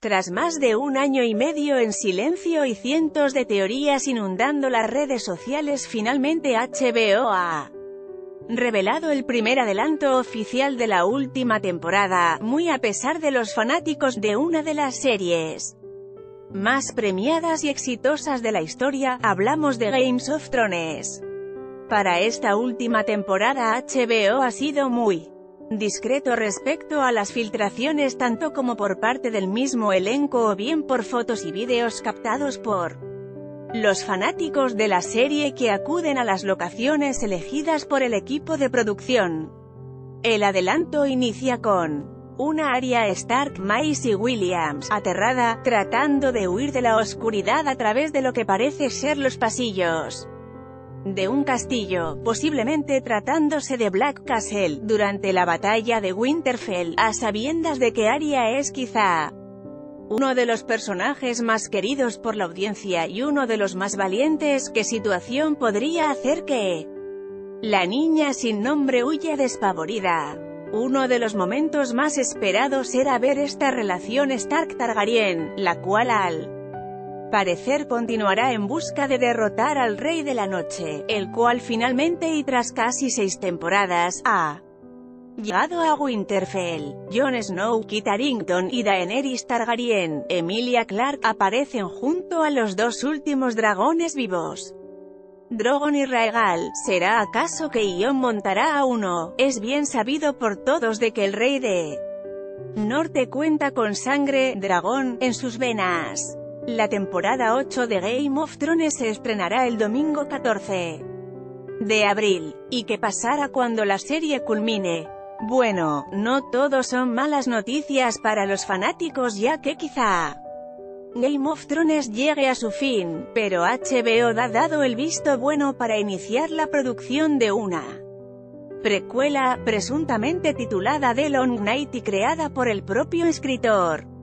Tras más de un año y medio en silencio y cientos de teorías inundando las redes sociales finalmente HBO ha revelado el primer adelanto oficial de la última temporada, muy a pesar de los fanáticos de una de las series más premiadas y exitosas de la historia, hablamos de Games of Thrones. Para esta última temporada HBO ha sido muy discreto respecto a las filtraciones tanto como por parte del mismo elenco o bien por fotos y vídeos captados por los fanáticos de la serie que acuden a las locaciones elegidas por el equipo de producción. El adelanto inicia con una Arya Stark, Maisie Williams, aterrada, tratando de huir de la oscuridad a través de lo que parece ser los pasillos de un castillo, posiblemente tratándose de Black Castle, durante la batalla de Winterfell, a sabiendas de que Arya es quizá uno de los personajes más queridos por la audiencia y uno de los más valientes, ¿qué situación podría hacer que la niña sin nombre huya despavorida? Uno de los momentos más esperados era ver esta relación Stark-Targaryen, la cual al parecer continuará en busca de derrotar al Rey de la Noche, el cual finalmente y tras casi seis temporadas, ha llegado a Winterfell. Jon Snow, Kit Harington y Daenerys Targaryen, Emilia Clarke, aparecen junto a los dos últimos dragones vivos. Drogon y Raegal, ¿será acaso que Ion montará a uno? Es bien sabido por todos de que el rey de Norte cuenta con sangre, dragón, en sus venas. La temporada 8 de Game of Thrones se estrenará el domingo 14 de abril. ¿Y qué pasará cuando la serie culmine? Bueno, no todo son malas noticias para los fanáticos ya que quizá Game of Thrones llegue a su fin, pero HBO ha dado el visto bueno para iniciar la producción de una precuela, presuntamente titulada The Long Night y creada por el propio escritor.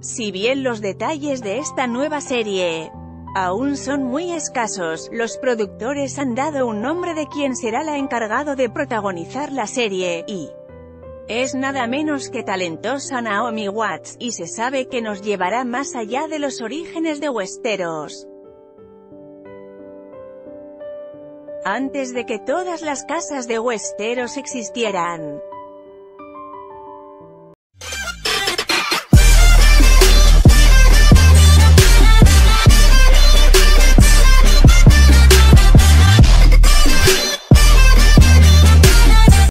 Si bien los detalles de esta nueva serie aún son muy escasos, los productores han dado un nombre de quien será la encargado de protagonizar la serie, y es nada menos que talentosa Naomi Watts, y se sabe que nos llevará más allá de los orígenes de Westeros. Antes de que todas las casas de Westeros existieran,